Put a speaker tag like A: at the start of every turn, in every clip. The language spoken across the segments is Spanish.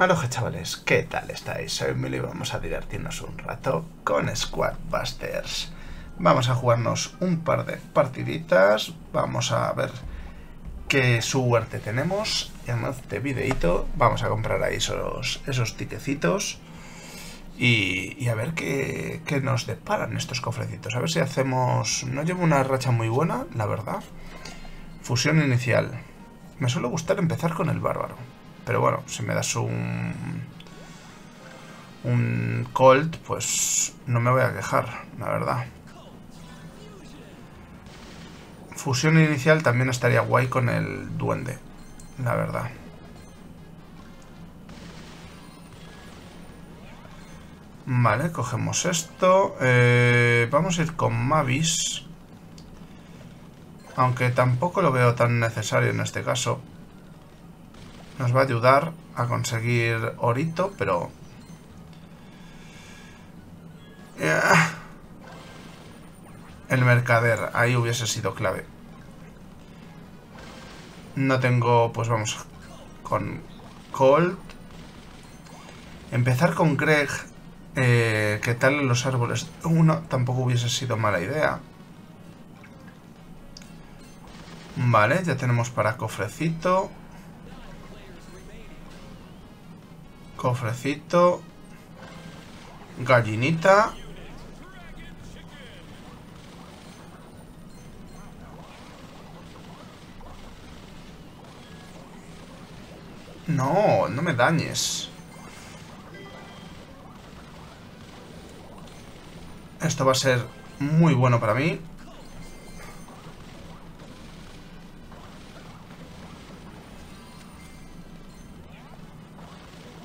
A: Aloha chavales, ¿qué tal estáis? Soy Emilio y vamos a divertirnos un rato con Squad Busters. Vamos a jugarnos un par de partiditas, vamos a ver qué suerte tenemos en este videito. Vamos a comprar ahí esos, esos tiquecitos y, y a ver qué, qué nos deparan estos cofrecitos. A ver si hacemos... No llevo una racha muy buena, la verdad. Fusión inicial. Me suele gustar empezar con el bárbaro. Pero bueno, si me das un... Un Colt, pues no me voy a quejar, la verdad. Fusión inicial también estaría guay con el duende, la verdad. Vale, cogemos esto. Eh, vamos a ir con Mavis. Aunque tampoco lo veo tan necesario en este caso. Nos va a ayudar a conseguir orito, pero... El mercader, ahí hubiese sido clave. No tengo, pues vamos, con Colt. Empezar con Greg, eh, ¿qué tal en los árboles? Uno tampoco hubiese sido mala idea. Vale, ya tenemos para cofrecito. Cofrecito. Gallinita. No, no me dañes. Esto va a ser muy bueno para mí.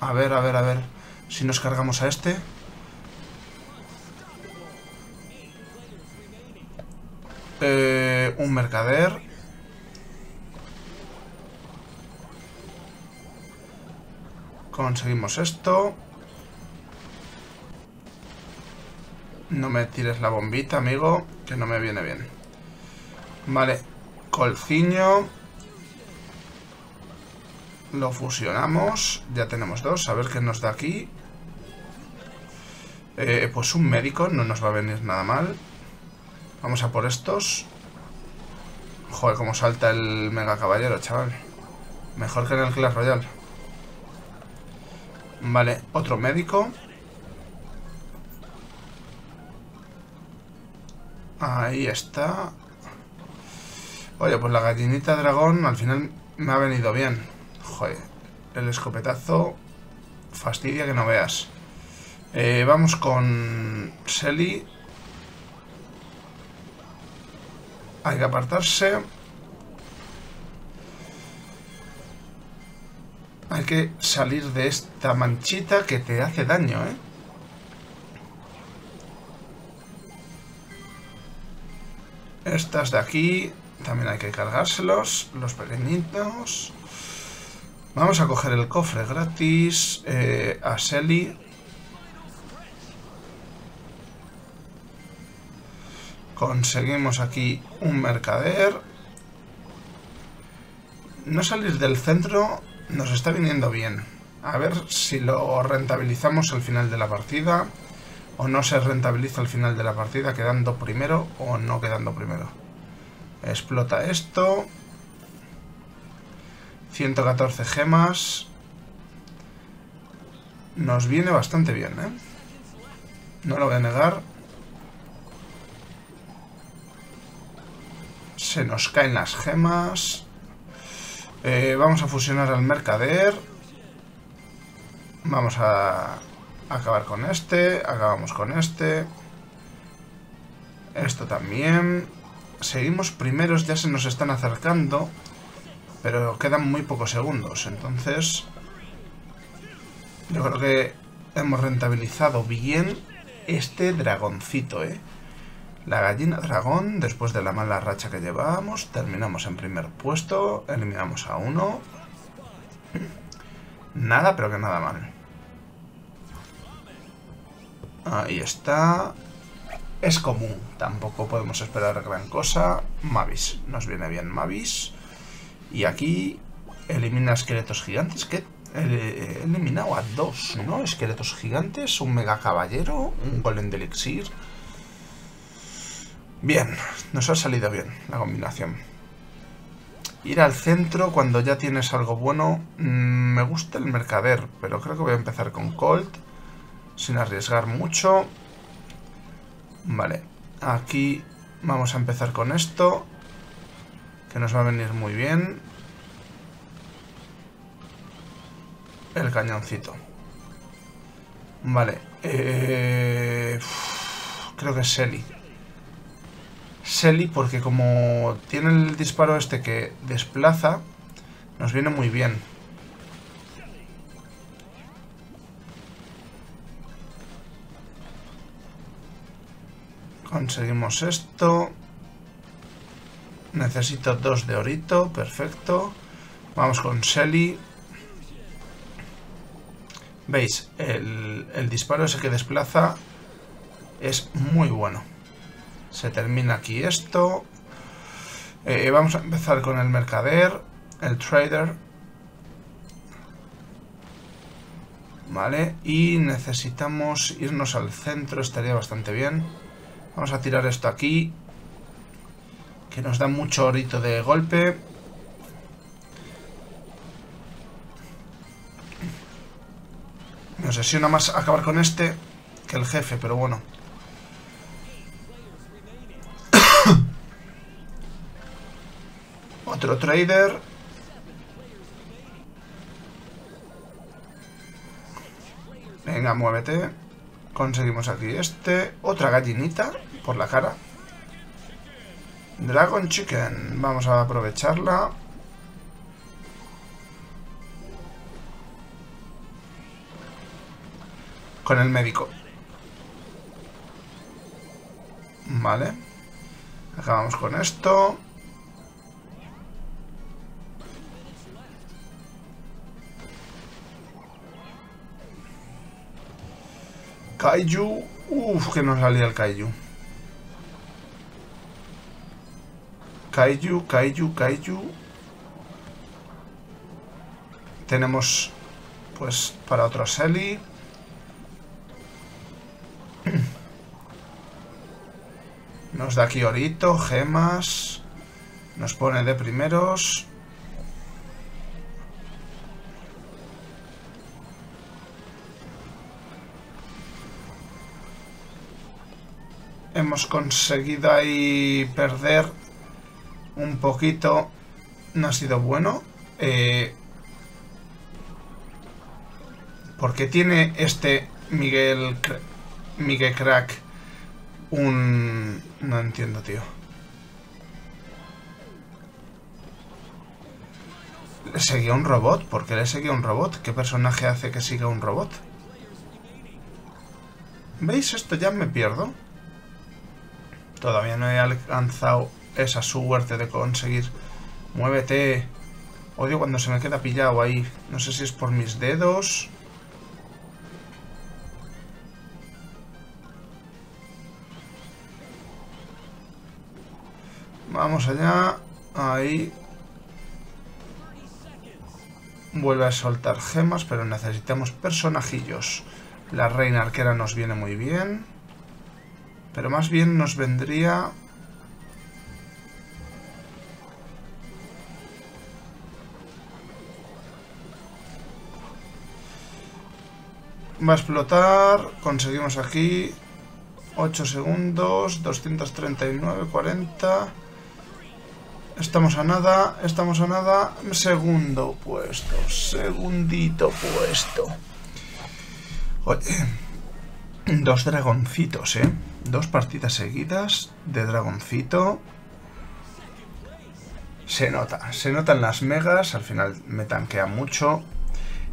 A: A ver, a ver, a ver. Si nos cargamos a este. Eh, un mercader. Conseguimos esto. No me tires la bombita, amigo, que no me viene bien. Vale, colciño. Lo fusionamos. Ya tenemos dos. A ver qué nos da aquí. Eh, pues un médico. No nos va a venir nada mal. Vamos a por estos. Joder, cómo salta el mega caballero, chaval. Mejor que en el Clash Royale. Vale, otro médico. Ahí está. Oye, pues la gallinita dragón al final me ha venido bien. Joder, el escopetazo fastidia que no veas. Eh, vamos con Selly. Hay que apartarse. Hay que salir de esta manchita que te hace daño, ¿eh? Estas de aquí también hay que cargárselos, los pequeñitos. Vamos a coger el cofre gratis eh, a Selly. Conseguimos aquí un mercader. No salir del centro nos está viniendo bien. A ver si lo rentabilizamos al final de la partida. O no se rentabiliza al final de la partida quedando primero o no quedando primero. Explota esto. 114 gemas. Nos viene bastante bien, ¿eh? No lo voy a negar. Se nos caen las gemas. Eh, vamos a fusionar al mercader. Vamos a acabar con este. Acabamos con este. Esto también. Seguimos primeros, ya se nos están acercando. Pero quedan muy pocos segundos. Entonces... Yo creo que hemos rentabilizado bien este dragoncito, ¿eh? La gallina dragón, después de la mala racha que llevábamos, terminamos en primer puesto, eliminamos a uno. Nada, pero que nada mal. Ahí está. Es común, tampoco podemos esperar gran cosa. Mavis, nos viene bien Mavis. Y aquí elimina esqueletos gigantes. ¿Qué he eliminado a dos, ¿no? Esqueletos gigantes, un mega caballero, un golem de elixir. Bien, nos ha salido bien la combinación. Ir al centro cuando ya tienes algo bueno. Mm, me gusta el mercader, pero creo que voy a empezar con Colt. Sin arriesgar mucho. Vale, aquí vamos a empezar con esto. Nos va a venir muy bien. El cañoncito. Vale. Eh, creo que es Selly. Selly porque como tiene el disparo este que desplaza, nos viene muy bien. Conseguimos esto. Necesito dos de orito, perfecto. Vamos con Selly. ¿Veis? El, el disparo ese que desplaza es muy bueno. Se termina aquí esto. Eh, vamos a empezar con el mercader, el trader. Vale, y necesitamos irnos al centro, estaría bastante bien. Vamos a tirar esto aquí, que nos da mucho orito de golpe. Me obsesiona más acabar con este que el jefe, pero bueno. Otro trader. Venga, muévete. Conseguimos aquí este. Otra gallinita por la cara. Dragon Chicken. Vamos a aprovecharla. Con el médico. Vale. Acabamos con esto. Kaiju. Uf, que nos salía el Kaiju. Kaiju, Kaiju, Kaiju. Tenemos, pues, para otro Selly. Nos da aquí orito, gemas. Nos pone de primeros. hemos conseguido ahí perder un poquito. No ha sido bueno. Eh, ¿Por qué tiene este Miguel, Miguel Crack un... No entiendo, tío. ¿Le seguía un robot? ¿Por qué le seguía un robot? ¿Qué personaje hace que siga un robot? ¿Veis? Esto ya me pierdo. Todavía no he alcanzado esa suerte de conseguir. Muévete. Odio cuando se me queda pillado ahí. No sé si es por mis dedos. Vamos allá. Ahí. Vuelve a soltar gemas, pero necesitamos personajillos. La reina arquera nos viene muy bien. Pero más bien nos vendría... Va a explotar. Conseguimos aquí 8 segundos, 239, 40. Estamos a nada, estamos a nada. Segundo puesto, segundito puesto. Oye, dos dragoncitos, ¿eh? Dos partidas seguidas de dragoncito. Se nota, se notan las megas, al final me tanquea mucho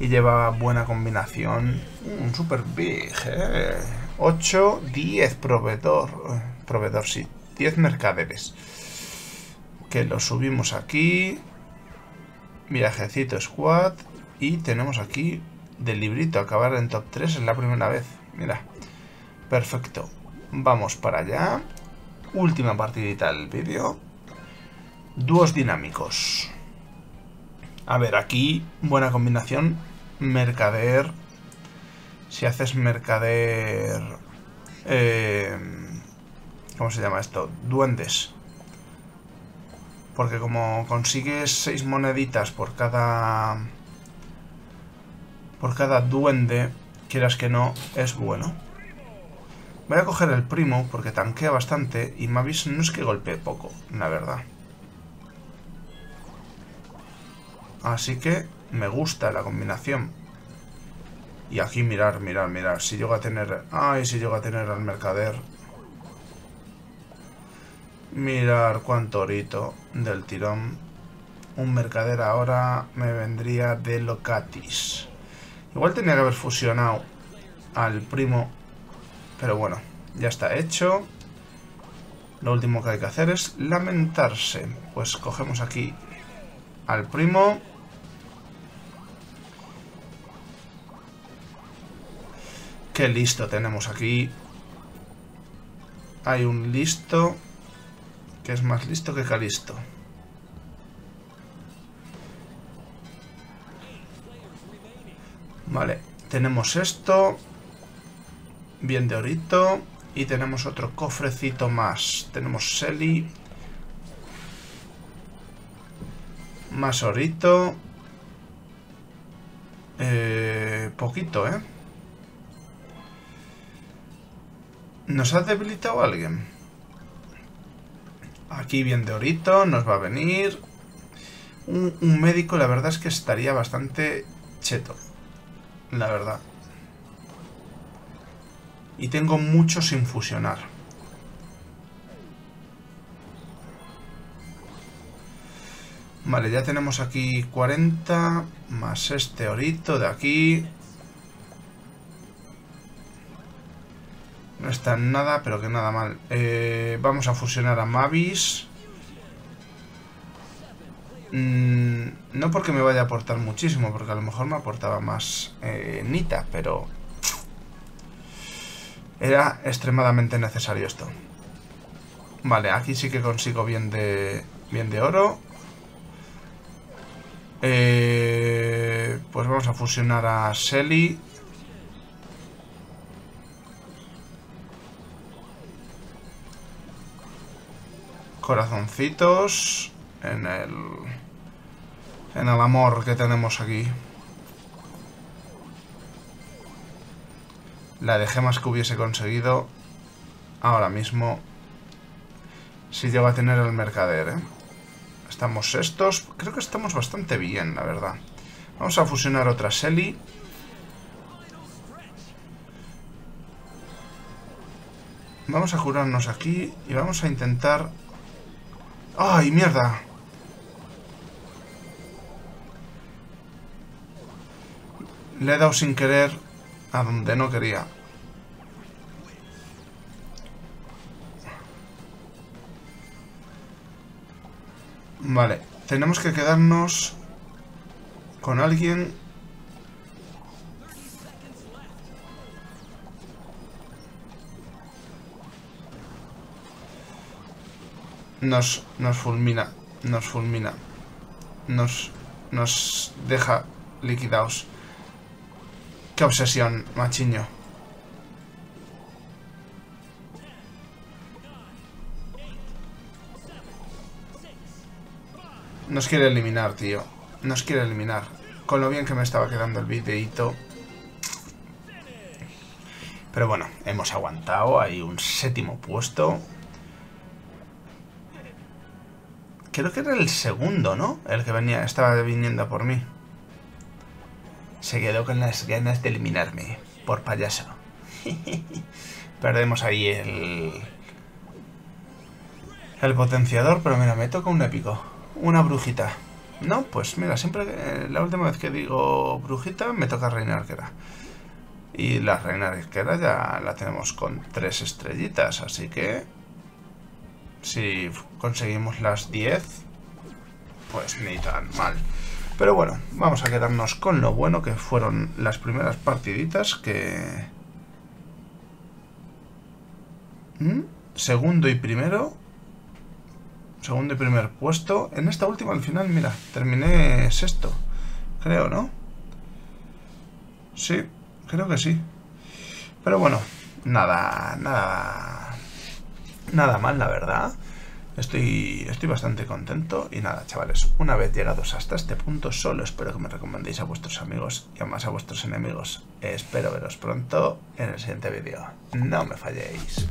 A: y lleva buena combinación. Un super big, eh. 8, 10 proveedor, proveedor sí, 10 mercaderes. Que lo subimos aquí. Viajecito squad y tenemos aquí del librito acabar en top 3 es la primera vez. Mira, perfecto. Vamos para allá. Última partidita del vídeo. Dúos dinámicos. A ver, aquí buena combinación. Mercader, si haces mercader, eh, ¿cómo se llama esto? Duendes. Porque como consigues 6 moneditas por cada... Por cada duende, quieras que no, es bueno. Voy a coger el primo porque tanquea bastante y Mavis no es que golpee poco, la verdad. Así que me gusta la combinación. Y aquí mirar, mirar, mirar. Si llego a tener... Ay, si llego a tener al mercader. Mirar cuánto orito del tirón. Un mercader ahora me vendría de Locatis. Igual tenía que haber fusionado al primo pero bueno, ya está hecho. Lo último que hay que hacer es lamentarse. Pues cogemos aquí al primo. Qué listo tenemos aquí. Hay un listo que es más listo que Calisto. Vale, tenemos esto. Bien de orito. Y tenemos otro cofrecito más. Tenemos Selly. Más orito. Eh, poquito, ¿eh? ¿Nos ha debilitado alguien? Aquí bien de orito, nos va a venir. Un, un médico, la verdad es que estaría bastante cheto. La verdad. Y tengo mucho sin fusionar. Vale, ya tenemos aquí 40, más este orito de aquí. No está nada, pero que nada mal. Eh, vamos a fusionar a Mavis. Mm, no porque me vaya a aportar muchísimo, porque a lo mejor me aportaba más eh, Nita, pero era extremadamente necesario esto. Vale, aquí sí que consigo bien de, bien de oro. Eh, pues vamos a fusionar a Selly. Corazoncitos en el en el amor que tenemos aquí. La de gemas que hubiese conseguido ahora mismo si llego a tener el mercader, ¿eh? Estamos estos. Creo que estamos bastante bien, la verdad. Vamos a fusionar otra Selly. Vamos a curarnos aquí y vamos a intentar... ¡Ay, mierda! Le he dado sin querer a donde no quería. Vale, tenemos que quedarnos con alguien... Nos, nos fulmina, nos fulmina, nos, nos deja liquidados. Qué obsesión, machiño. Nos quiere eliminar, tío. Nos quiere eliminar. Con lo bien que me estaba quedando el videito. Pero bueno, hemos aguantado. Hay un séptimo puesto. Creo que era el segundo, ¿no? El que venía, estaba viniendo por mí. Se quedó con las ganas de eliminarme. Por payaso. Perdemos ahí el... El potenciador, pero mira, me toca un épico. Una brujita. No, pues mira, siempre... Eh, la última vez que digo brujita, me toca reina arquera. Y la reina arquera ya la tenemos con tres estrellitas, así que... Si conseguimos las 10, pues ni tan mal. Pero bueno, vamos a quedarnos con lo bueno que fueron las primeras partiditas que... ¿Mm? Segundo y primero. Segundo y primer puesto. En esta última al final, mira, terminé sexto. Creo, ¿no? Sí, creo que sí. Pero bueno, nada, nada, nada mal, la verdad. Estoy, estoy bastante contento y nada, chavales, una vez llegados hasta este punto, solo espero que me recomendéis a vuestros amigos y además a vuestros enemigos. Espero veros pronto en el siguiente vídeo. No me falléis.